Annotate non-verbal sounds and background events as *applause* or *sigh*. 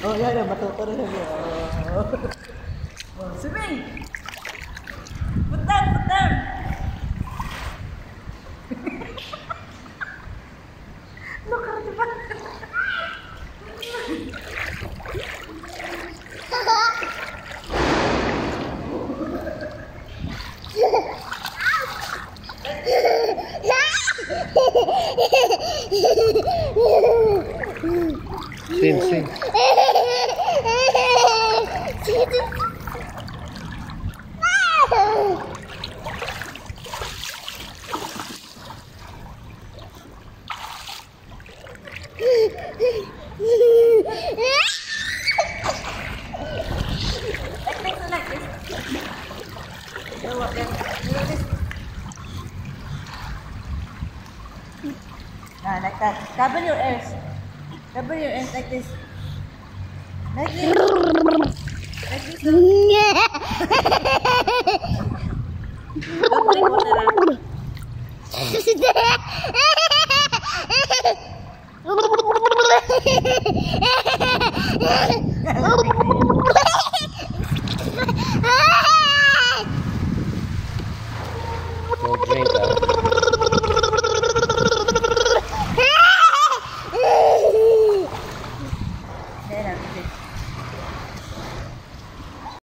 Oh, yan, yan. Matuto na siya. Oh. Swimming! Put down, put down! *laughs* Look at the back. Swim, swim. Ah, like that. Cover your ears. Cover your ears like this. Like this. Like this. Don't drink water. 我不会。